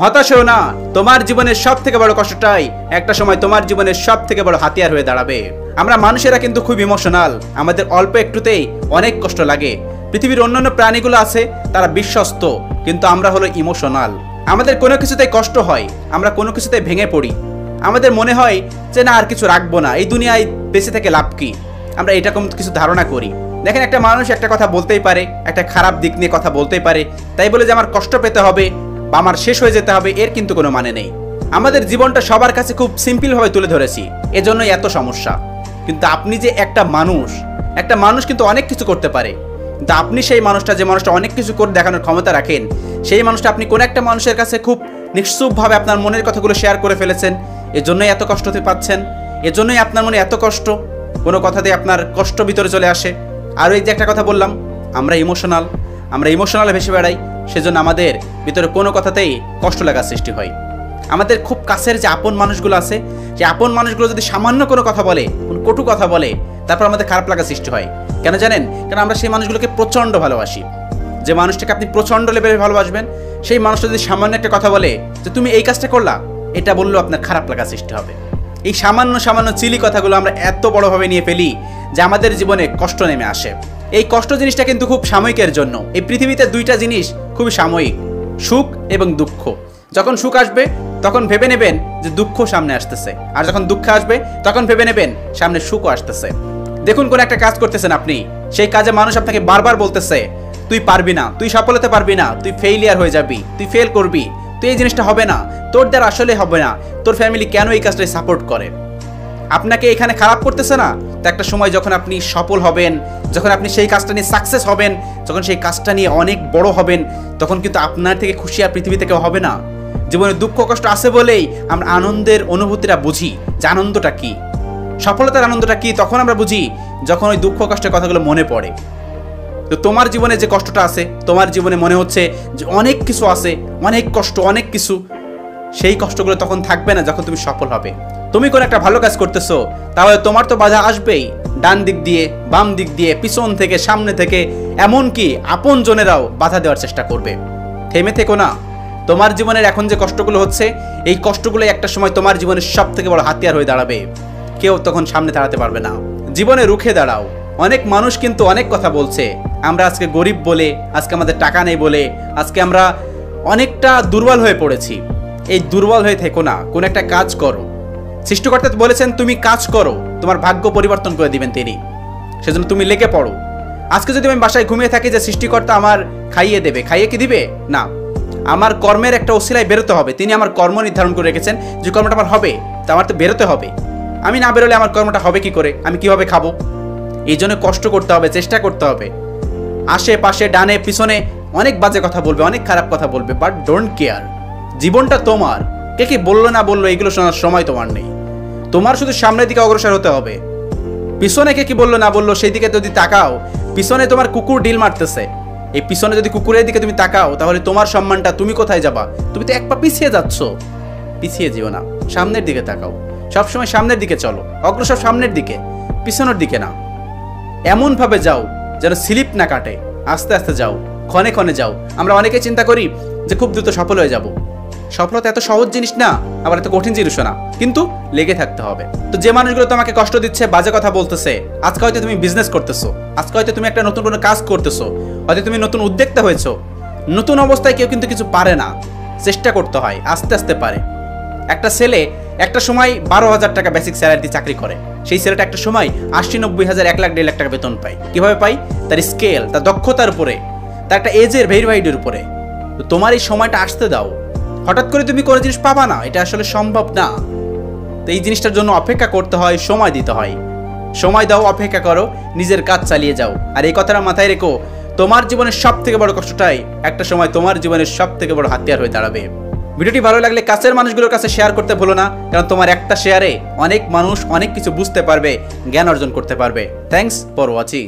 হতাশ হও না, তোমার জীবনের সব থেকে বড় কষ্টটাই একটা সময় তোমার জীবনের সব থেকে বড় হাতিয়ার হয়ে দাঁড়াবে। আমরা মানুষেরা কিন্তু খুব ইমোশনাল আমাদের অল্প একটুতেই অনেক কষ্ট লাগে। পৃথিবীর অন্যান্য প্রাণীগুলো আছে, তারা বিশ্বস্ত, কিন্তু আমরা হলো ইমোশনাল আমাদের কোনো কিছুতেই কষ্ট হয়, আমরা কোনো কিছুতে ভেঙে পড়ি। আমাদের মনে হয় যে না, আর কিছু রাখব না, এই দুনিয়ায় বেঁচে থেকে লাভ কি? আমরা এরকম কিছু ধারণা করি। দেখেন, একটা মানুষ একটা কথা বলতেই পারে, একটা খারাপ দিক নিয়ে কথা বলতেই পারে। তাই বলে যে, আমার কষ্ট পেতে হবে বা আমার শেষ হয়ে যেতে হবে, এর কিন্তু কোনো মানে নেই। আমাদের জীবনটা সবার কাছে খুব সিম্পলভাবে তুলে ধরেছি, এজন্যই এত সমস্যা। কিন্তু আপনি যে একটা মানুষ একটা মানুষ কিন্তু অনেক কিছু করতে পারে। কিন্তু আপনি সেই মানুষটা, যে মানুষটা অনেক কিছু করে দেখানোর ক্ষমতা রাখেন, সেই মানুষটা আপনি কোন একটা মানুষের কাছে খুব নিঃসুপভাবে আপনার মনের কথাগুলো শেয়ার করে ফেলেছেন, এজন্যই এত কষ্ট হতে পাচ্ছেন, এজন্যই আপনার মনে এত কষ্ট, কোনো কথাতে আপনার কষ্ট ভিতরে চলে আসে। আর এই যে একটা কথা বললাম, আমরা ইমোশনাল আমরা ইমোশনাল ভেসে বেড়াই সেজন্য আমাদের ভিতরে কোনো কথাতেই কষ্ট লাগার সৃষ্টি হয়। আমাদের খুব কাছের যে আপন মানুষগুলো আছে, যে আপন মানুষগুলো যদি সামান্য কোনো কথা বলে, কোনো কটু কথা বলে, তারপর আমাদের খারাপ লাগা সৃষ্টি হয়। কেন জানেন? কারণ আমরা সেই মানুষগুলোকে প্রচণ্ড ভালোবাসি। যে মানুষটাকে আপনি প্রচণ্ড লেভেলে ভালোবাসবেন, সেই মানুষটা যদি সামান্য একটা কথা বলে, যে তুমি এই কাজটা করলা? এটা বললেও আপনার খারাপ লাগা সৃষ্টি হবে। এই সামান্য সামান্য চিলি কথাগুলো আমরা এত বড়ভাবে নিয়ে ফেলি যে আমাদের জীবনে কষ্ট নেমে আসে। এই কষ্ট জিনিসটা কিন্তু খুব সাময়িকের জন্য। এই পৃথিবীতে দুইটা জিনিস খুবই সাময়িক, সুখ এবং দুঃখ। যখন সুখ আসবে, তখন ভেবে নেবেন যে দুঃখ সামনে আসতেছে। আর যখন দুঃখ আসবে, তখন ভেবে নেবেন সামনে সুখও আসতেছে। দেখুন কোন একটা কাজ করতেছেন আপনি। সেই কাজে মানুষ আপনাকে বারবার বলতেছে, তুই পারবি না, তুই সফল হতে পারবি না, তুই ফেইলিয়ার হয়ে যাবি, তুই ফেল করবি, তুই এই জিনিসটা হবে না, তোর দ্বারা আসলে হবে না, তোর ফ্যামিলি কেন এই কাজটাই সাপোর্ট করে? আপনাকে এখানে খারাপ করতেছে না? তো একটা সময় যখন আপনি সফল হবেন, যখন আপনি সেই কাজটা নিয়ে সাকসেস হবেন, যখন সেই কাজটা নিয়ে অনেক বড় হবেন, তখন কিন্তু আপনার থেকে খুশি আর পৃথিবী থেকে হবে না। জীবনে দুঃখ কষ্ট আছে বলেই আমরা আনন্দের অনুভূতিটা বুঝি যে আনন্দটা কি? সফলতার আনন্দটা কি? তখন আমরা বুঝি যখন ওই দুঃখ কষ্টের কথাগুলো মনে পড়ে। তো তোমার জীবনে যে কষ্টটা আছে, তোমার জীবনে মনে হচ্ছে যে অনেক কিছু আছে, অনেক কষ্ট, অনেক কিছু সেই কষ্টগুলো তখন থাকবে না যখন তুমি সফল হবে। তুমি কোন একটা ভালো কাজ করতেছো, তাহলে তোমার তো বাধা আসবেই। ডান দিক দিয়ে, বাম দিক দিয়ে, পিছন থেকে, সামনে থেকে, এমনকি আপন জনেরাও বাধা দেওয়ার চেষ্টা করবে। থেমে থেকো না। তোমার জীবনের এখন যে কষ্টগুলো হচ্ছে, এই কষ্টগুলো একটা সময় তোমার জীবনের সব থেকে বড় হাতিয়ার হয়ে দাঁড়াবে। কেউ তখন সামনে দাঁড়াতে পারবে না। জীবনে রুখে দাঁড়াও। অনেক মানুষ কিন্তু অনেক কথা বলছে, আমরা আজকে গরিব বলে, আজকে আমাদের টাকা নেই বলে, আজকে আমরা অনেকটা দুর্বল হয়ে পড়েছি। এই দুর্বল হয়ে থেকো না, কোন একটা কাজ করো। সৃষ্টিকর্তা বলেছেন, তুমি কাজ করো, তোমার ভাগ্য পরিবর্তন করে দিবেন তিনি। সেজন্য তুমি লেগে পড়ো। আজকে যদি আমি বাসায় ঘুমিয়ে থাকি যে সৃষ্টিকর্তা আমার খাইয়ে দেবে, খাইয়ে কি দিবে? না। আমার কর্মের একটা ওসিলায় বেরোতে হবে। তিনি আমার কর্ম নির্ধারণ করে রেখেছেন, যে কর্মটা আমার হবে, তা আমার তো বেরোতে হবে। আমি না বেরোলে আমার কর্মটা হবে কি করে? আমি কীভাবে খাব? এই জন্য কষ্ট করতে হবে, চেষ্টা করতে হবে। আশেপাশে, ডানে, পিছনে অনেক বাজে কথা বলবে, অনেক খারাপ কথা বলবে বাট ডোন্ট কেয়ার জীবনটা তোমার। কে কি বলল না বলল এগুলো শোনার সময় তোমার নেই। তোমার শুধু সামনের দিকে অগ্রসর হতে হবে। পিছনে কে কি বলল না বলল সেই দিকে যদি তাকাও, পিছনে তোমার কুকুর ডিল মারতেছে। এই পিছনে যদি কুকুরের দিকে তুমি তাকাও, তাহলে তোমার সম্মানটা তুমি কোথায় যাবা? তুমি তো এক পা পিছিয়ে যাচ্ছ। পিছিয়ে যেও না, সামনের দিকে তাকাও। সবসময় সামনের দিকে চলো, অগ্রসর সামনের দিকে, পিছনের দিকে না। এমনভাবে যাও, যেন স্লিপ না কাটে। আস্তে আস্তে যাও, ক্ষণে ক্ষণে যাও। আমরা অনেকে চিন্তা করি যে খুব দ্রুত সফল হয়ে যাব। সফলতা এত সহজ জিনিস না, আবার এত কঠিন জিনিসও না। কিন্তু লেগে থাকতে হবে। তো যে মানুষগুলো তোমাকে কষ্ট দিচ্ছে, বাজে কথা বলতেছে, আজকে হয়তো তুমি বিজনেস করতেছো, আজকে হয়তো তুমি একটা নতুন কোনো কাজ করতেছো, হয়তো তুমি নতুন উদ্যোক্তা হয়েছো, নতুন অবস্থায় কেউ কিন্তু কিছু পারে না। চেষ্টা করতে হয়, আস্তে আস্তে পারে। একটা ছেলে একটা সময় বারো হাজার টাকা বেসিক স্যালারি চাকরি করে। সেই ছেলেটা একটা সময় আশি, নব্বই হাজার, এক লাখ, দেড় লাখ টাকা বেতন পায়। কীভাবে পাই তার স্কেল তার দক্ষতার উপরে, তার একটা এজের ভেরিফাইডের উপরে। তো তোমার এই সময়টা আসতে দাও। হঠাৎ করে তুমি কোনো জিনিস পাবা না, এটা আসলে সম্ভব না। তো এই জিনিসটার জন্য অপেক্ষা করতে হয়, সময় দিতে হয়। সময় দাও, অপেক্ষা করো, নিজের কাজ চালিয়ে যাও। আর এই কথাটা মাথায় রেখো, তোমার জীবনের সব থেকে বড় কষ্টটাই একটা সময় তোমার জীবনের সব থেকে বড় হাতিয়ার হয়ে দাঁড়াবে। ভিডিওটি ভালো লাগলে কাছের মানুষগুলোর কাছে শেয়ার করতে ভুলো না, কারণ তোমার একটা শেয়ারে অনেক মানুষ অনেক কিছু বুঝতে পারবে, জ্ঞান অর্জন করতে পারবে। Thanks for watching